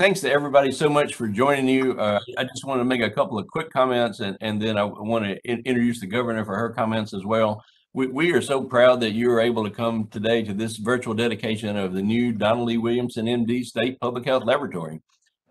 Th- thanks to everybody so much for joining you. Uh, I just want to make a couple of quick comments and, and then I want to in- introduce the governor for her comments as well. We, we are so proud that you were able to come today to this virtual dedication of the new Lee Williamson MD State Public Health Laboratory.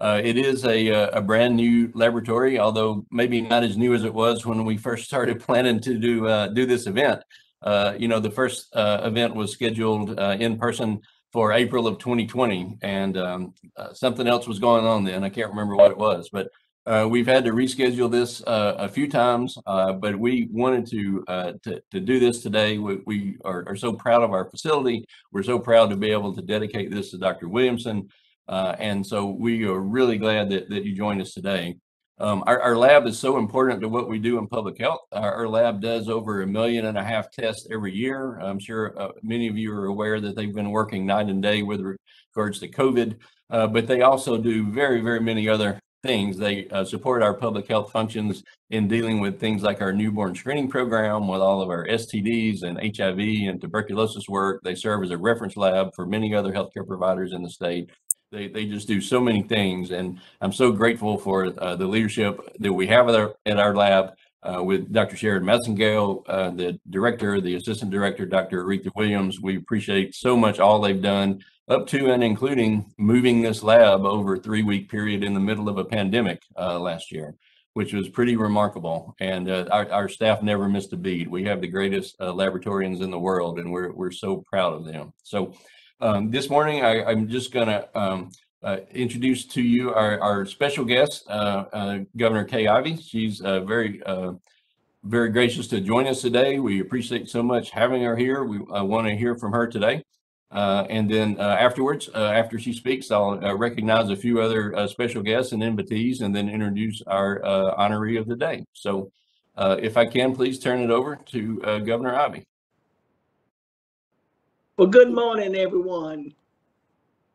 Uh, it is a, uh, a brand new laboratory, although maybe not as new as it was when we first started planning to do uh, do this event. Uh, you know, the first uh, event was scheduled uh, in person for April of 2020, and um, uh, something else was going on then. I can't remember what it was, but uh, we've had to reschedule this uh, a few times. uh, but we wanted to, uh, to to do this today. We, we are, are so proud of our facility. We're so proud to be able to dedicate this to Dr. Williamson, uh, and so we are really glad that that you joined us today. Um, our, our lab is so important to what we do in public health. Our, our lab does over a million and a half tests every year. I'm sure uh, many of you are aware that they've been working night and day with regards to COVID, uh, but they also do very, very many other things. They uh, support our public health functions in dealing with things like our newborn screening program with all of our STDs and HIV and tuberculosis work. They serve as a reference lab for many other healthcare providers in the state they, they just do so many things and i'm so grateful for uh, the leadership that we have at our, at our lab uh, with dr sharon Massingale, uh, the director the assistant director dr aretha williams. We appreciate so much all they've done up to and including moving this lab over a three week period in the middle of a pandemic uh, last year which was pretty remarkable. And uh, our, our staff never missed a beat. We have the greatest uh, laboratorians in the world and we're, we're so proud of them. So um, this morning, I, I'm just going to um, uh, introduce to you our, our special guest, uh, uh, Governor Kay Ivey. She's uh, very, uh, very gracious to join us today. We appreciate so much having her here. We want to hear from her today. Uh, and then afterwards, after she speaks, I'll recognize a few other special guests and invitees and then introduce our honoree of the day. So if I can, please turn it over to Governor Ivey. Well, good morning, everyone.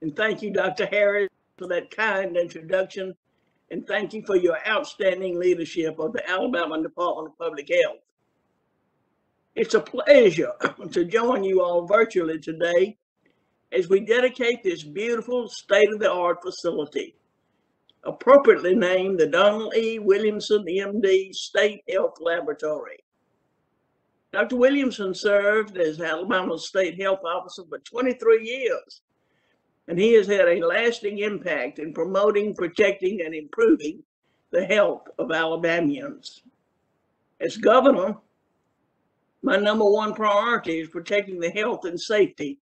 And thank you, Dr. Harris, for that kind introduction. And thank you for your outstanding leadership of the Alabama Department of Public Health. It's a pleasure to join you all virtually today as we dedicate this beautiful state-of-the-art facility, appropriately named the Donald E. Williamson MD State Health Laboratory. Dr. Williamson served as Alabama State Health Officer for 23 years, and he has had a lasting impact in promoting, protecting, and improving the health of Alabamians. As governor, my number one priority is protecting the health and safety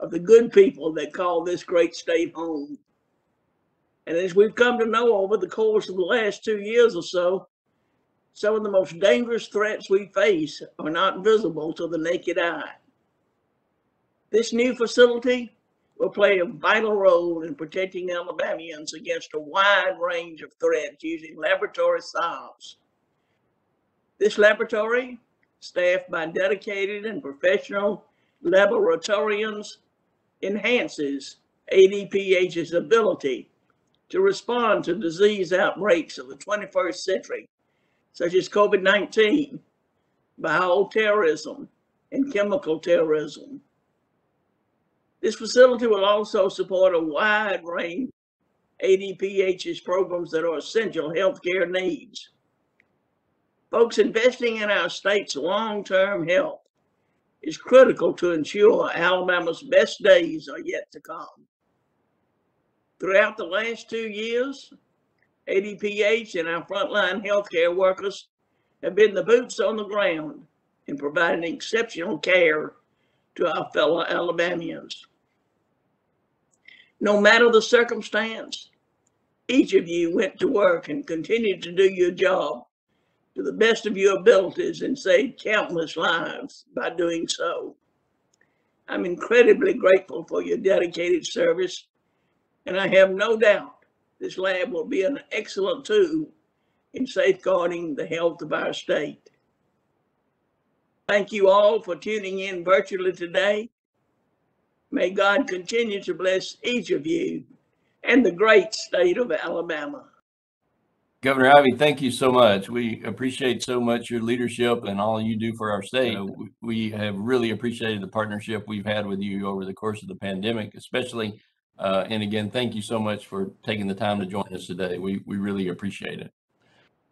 of the good people that call this great state home. And as we've come to know over the course of the last two years or so, some of the most dangerous threats we face are not visible to the naked eye. This new facility will play a vital role in protecting Alabamians against a wide range of threats using laboratory science. This laboratory, staffed by dedicated and professional laboratorians, enhances ADPH's ability to respond to disease outbreaks of the 21st century such as COVID 19, bioterrorism, and chemical terrorism. This facility will also support a wide range ADPH's programs that are essential healthcare needs. Folks, investing in our state's long-term health is critical to ensure Alabama's best days are yet to come. Throughout the last two years, ADPH and our frontline healthcare workers have been the boots on the ground in providing exceptional care to our fellow Alabamians. No matter the circumstance, each of you went to work and continued to do your job to the best of your abilities and saved countless lives by doing so. I'm incredibly grateful for your dedicated service, and I have no doubt this lab will be an excellent tool in safeguarding the health of our state. Thank you all for tuning in virtually today. May God continue to bless each of you and the great state of Alabama. Governor Ivey, thank you so much. We appreciate so much your leadership and all you do for our state. We have really appreciated the partnership we've had with you over the course of the pandemic, especially Uh, and again, thank you so much for taking the time to join us today. We, we really appreciate it.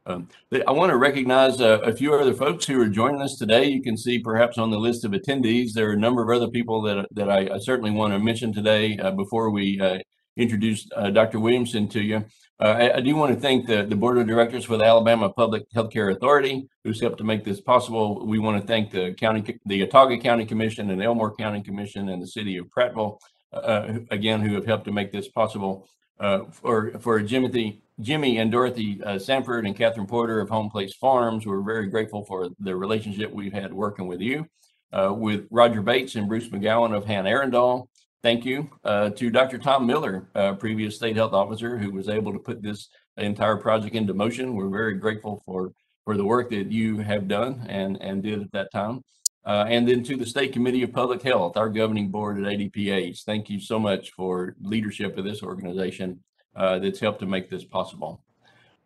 Um, I want to recognize uh, a few other folks who are joining us today. You can see perhaps on the list of attendees, there are a number of other people that, that I, I certainly want to mention today uh, before we uh, introduce uh, Dr. Williamson to you. Uh, I, I, do want to thank the, the Board of Directors for the Alabama Public Healthcare Authority, who's helped to make this possible. We want to thank the county, the Autauga County Commission and Elmore County Commission and the City of Prattville, uh, again, who have helped to make this possible. for for Jimothy Jimmy and Dorothy uh, Sanford and Catherine Porter of Home Place Farms. We're very grateful for the relationship we've had working with you. Uh, with Roger Bates and Bruce McGowan of Han Arundel. Thank you uh, to Dr. Tom Miller, uh, previous state health officer, who was able to put this entire project into motion. We're very grateful for for the work that you have done and and did at that time. Uh, and then to the State Committee of Public Health, our governing board at ADPH. Thank you so much for leadership of this organization uh, that's helped to make this possible.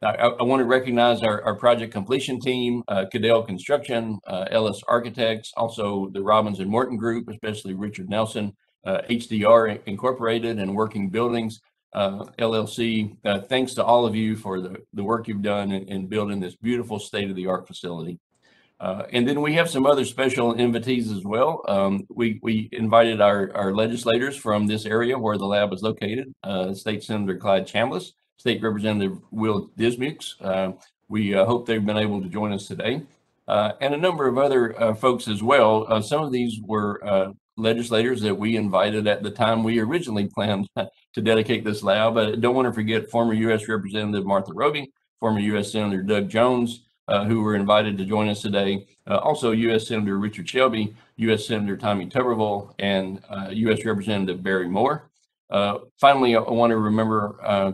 I, I want to recognize our, our project completion team, uh, Caddell Construction, uh, Ellis Architects, also the Robins and Morton Group, especially Richard Nelson, uh, HDR Incorporated and Working Buildings uh, LLC. Uh, thanks to all of you for the, the work you've done in, in building this beautiful state-of-the-art facility. Uh, and then we have some other special invitees as well. Um, we, we invited our, our legislators from this area where the lab is located, uh, State Senator Clyde Chambliss, State Representative Will Dismukes. Uh, we uh, hope they've been able to join us today. Uh, and a number of other uh, folks as well. some of these were legislators that we invited at the time we originally planned to dedicate this lab. I don't want to forget former U.S. Representative Martha Roby, former U.S. Senator Doug Jones, uh, who were invited to join us today. Uh, also, U.S. Senator Richard Shelby, U.S. Senator Tommy Tuberville, and uh, U.S. Representative Barry Moore. Uh, finally, I want to remember uh,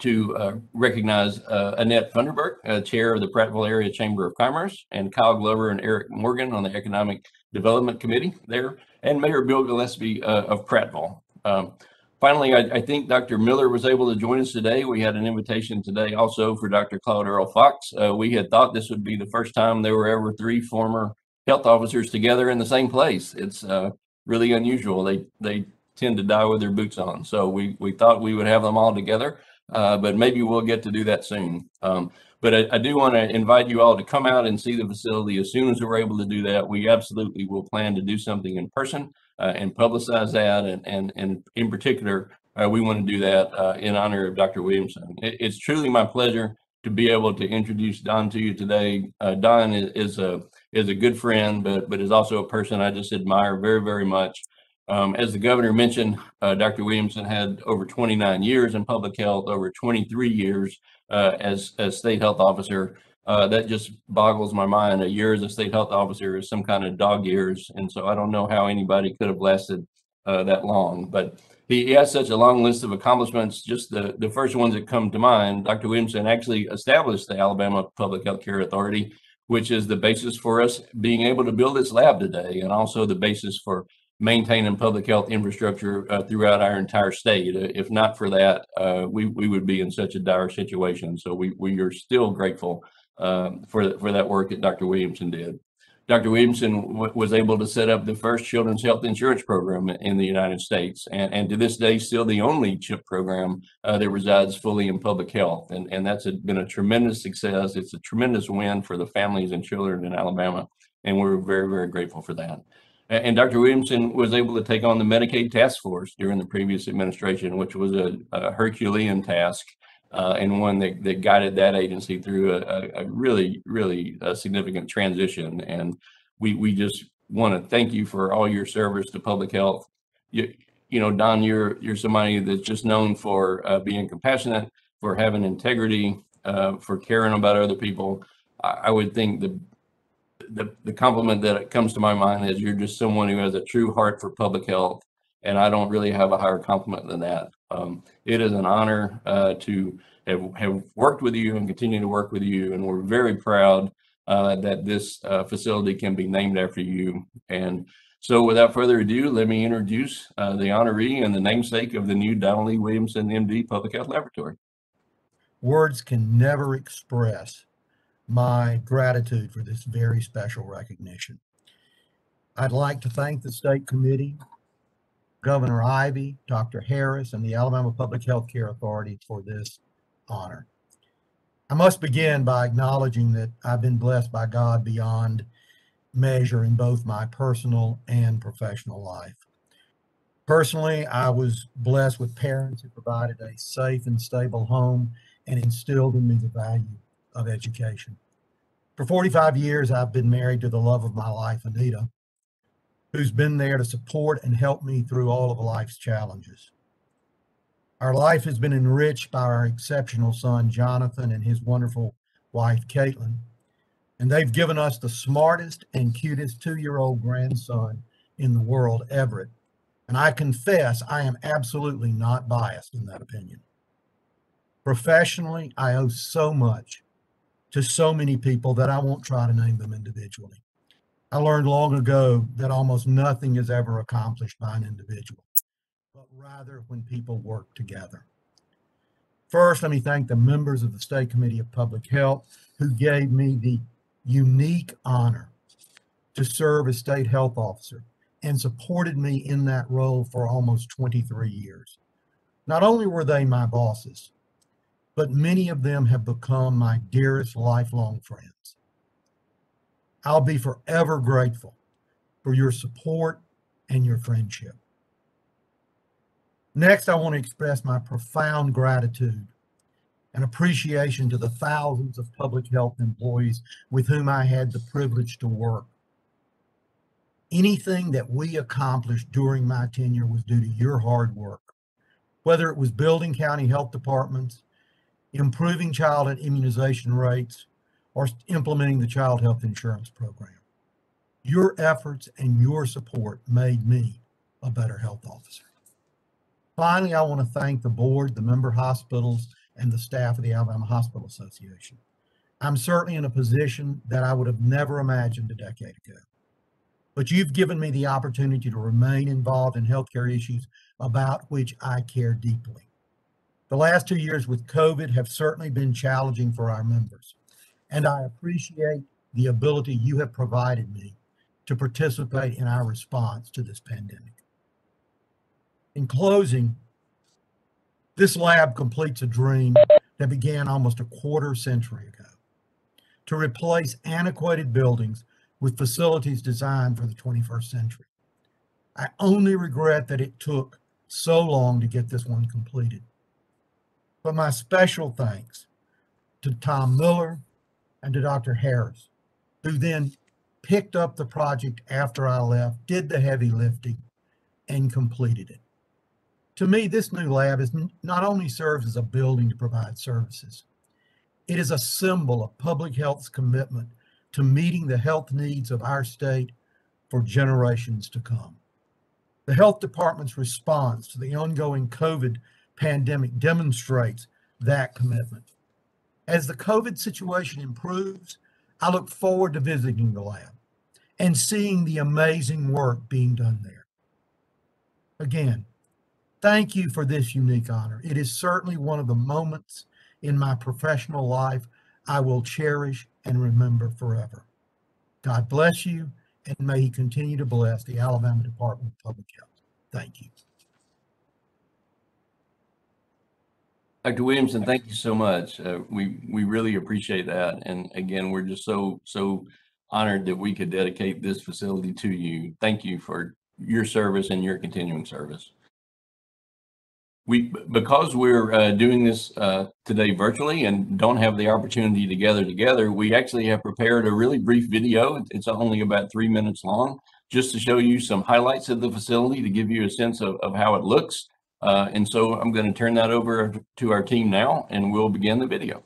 to recognize Annette Funderburk, Chair of the Prattville Area Chamber of Commerce, and Kyle Glover and Eric Morgan on the Economic Development Committee there, and Mayor Bill Gillespie of Prattville. Um, Finally, I, I, think Dr. Miller was able to join us today. We had an invitation today also for Dr. Claude Earl Fox. Uh, we had thought this would be the first time there were ever three former health officers together in the same place. It's uh, really unusual. They they tend to die with their boots on. So we we thought we would have them all together, uh, but maybe we'll get to do that soon. Um, but I, I do want to invite you all to come out and see the facility as soon as we're able to do that. We absolutely will plan to do something in person uh, and publicize that. And, and, and in particular, uh, we want to do that uh, in honor of Dr. Williamson. It, it's truly my pleasure to be able to introduce Don to you today. Uh, Don is, is, a is a good friend, but but is also a person I just admire very very much. Um, as the governor mentioned, uh, Dr. Williamson had over 29 years in public health, over 23 years uh, as as state health officer. Uh, that just boggles my mind. A year as a state health officer is some kind of dog years, and so I don't know how anybody could have lasted uh, that long. But he, he, has such a long list of accomplishments. Just the the first ones that come to mind. Dr. Williamson actually established the Alabama Public Health Care Authority, which is the basis for us being able to build this lab today, and also the basis for maintaining public health infrastructure uh, throughout our entire state. Uh, if not for that, uh, we we would be in such a dire situation. So we we are still grateful um, for, for that work that Dr. Williamson did. Dr. Williamson was able to set up the first children's health insurance program in the United States, and, and to this day, still the only CHIP program uh, that resides fully in public health. And, and that's a, been a tremendous success. It's a tremendous win for the families and children in Alabama, and we're very, very grateful for that. And Dr. Williamson was able to take on the Medicaid task force during the previous administration, which was a, a Herculean task uh, and one that, that guided that agency through a, a really, really a significant transition. And we, we just want to thank you for all your service to public health. You, you know, Don, you're you're somebody that's just known for uh, being compassionate, for having integrity, uh, for caring about other people. I, I would think the, the the compliment that comes to my mind is you're just someone who has a true heart for public health, and I don't really have a higher compliment than that. Um, it is an honor uh, to have, have worked with you and continue to work with you, and we're very proud uh, that this uh, facility can be named after you. And so, without further ado, let me introduce uh, the honoree and the namesake of the new Lee Williamson, MD, Public Health Laboratory. Words can never express my gratitude for this very special recognition. I'd like to thank the state committee Governor Ivey, Dr. Harris, and the Alabama Public Health Care Authority for this honor. I must begin by acknowledging that I've been blessed by God beyond measure in both my personal and professional life. Personally, I was blessed with parents who provided a safe and stable home and instilled in me the value of education. For 45 years, I've been married to the love of my life, Anita, who's been there to support and help me through all of life's challenges. Our life has been enriched by our exceptional son, Jonathan, and his wonderful wife, Caitlin. And they've given us the smartest and cutest two year old grandson in the world, Everett. And I confess I am absolutely not biased in that opinion. Professionally, I owe so much to so many people that I won't try to name them individually. I learned long ago that almost nothing is ever accomplished by an individual, but rather when people work together. First, let me thank the members of the State Committee of Public Health who gave me the unique honor to serve as state health officer and supported me in that role for almost 23 years. Not only were they my bosses, but many of them have become my dearest lifelong friends. I'll be forever grateful for your support and your friendship. Next, I want to express my profound gratitude and appreciation to the thousands of public health employees with whom I had the privilege to work. Anything that we accomplished during my tenure was due to your hard work, whether it was building county health departments, improving child immunization rates, or implementing the child health insurance program. Your efforts and your support made me a better health officer. Finally, I want to thank the board, the member hospitals, and the staff of the Alabama Hospital Association. I'm certainly in a position that I would have never imagined a decade ago. But you've given me the opportunity to remain involved in healthcare issues about which I care deeply. The last two years with COVID have certainly been challenging for our members, and I appreciate the ability you have provided me to participate in our response to this pandemic. In closing, this lab completes a dream that began almost a quarter century ago to replace antiquated buildings with facilities designed for the 21st century. I only regret that it took so long to get this one completed. But my special thanks to Tom Miller and to Dr. Harris, who then picked up the project after I left, did the heavy lifting, and completed it. To me, this new lab is not only serves as a building to provide services, it is a symbol of public health's commitment to meeting the health needs of our state for generations to come. The health department's response to the ongoing COVID pandemic demonstrates that commitment. As the COVID situation improves, I look forward to visiting the lab and seeing the amazing work being done there. Again, thank you for this unique honor. It is certainly one of the moments in my professional life I will cherish and remember forever. God bless you, and may He continue to bless the Alabama Department of Public Health. Thank you. Dr. Williamson, thank you so much. Uh, we we really appreciate that, and again, we're just so so honored that we could dedicate this facility to you. Thank you for your service and your continuing service. We because we're uh, doing this uh, today virtually and don't have the opportunity to gather together, we actually have prepared a really brief video. It's only about three minutes long, just to show you some highlights of the facility to give you a sense of, of how it looks uh, and so I'm going to turn that over to our team now and we'll begin the video.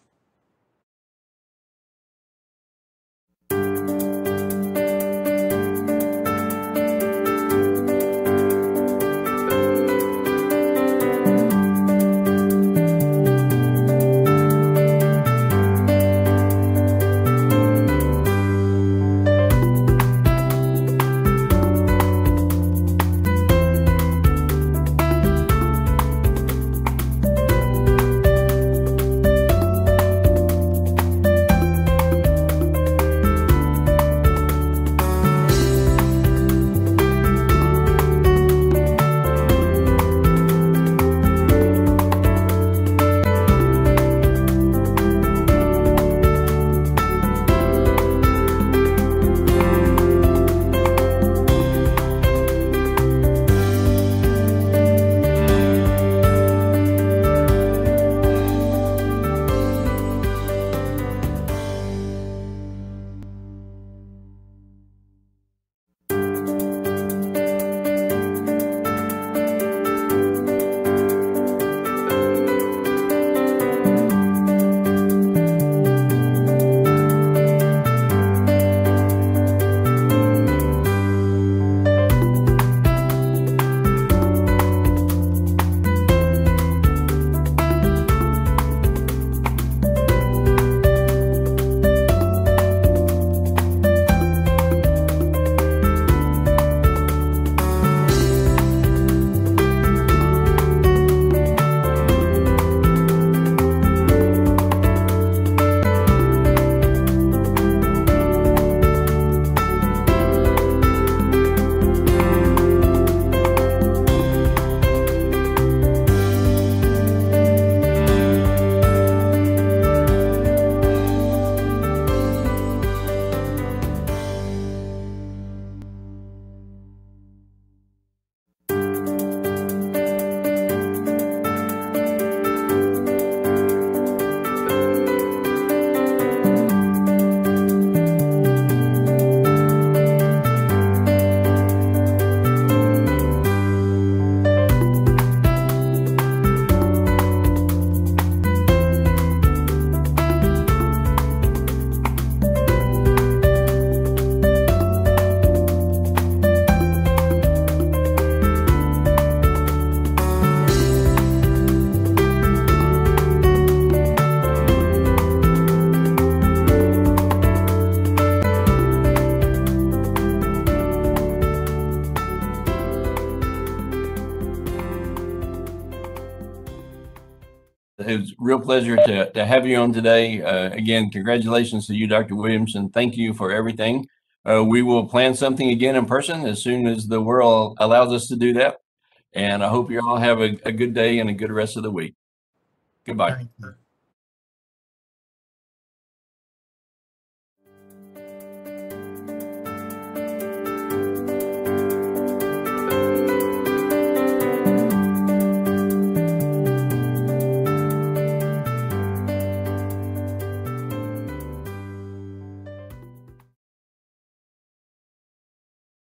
Real pleasure to, to have you on today. Uh, again, congratulations to you, Dr. Williamson. Thank you for everything. Uh, we will plan something again in person as soon as the world allows us to do that. And I hope you all have a, a good day and a good rest of the week. Goodbye.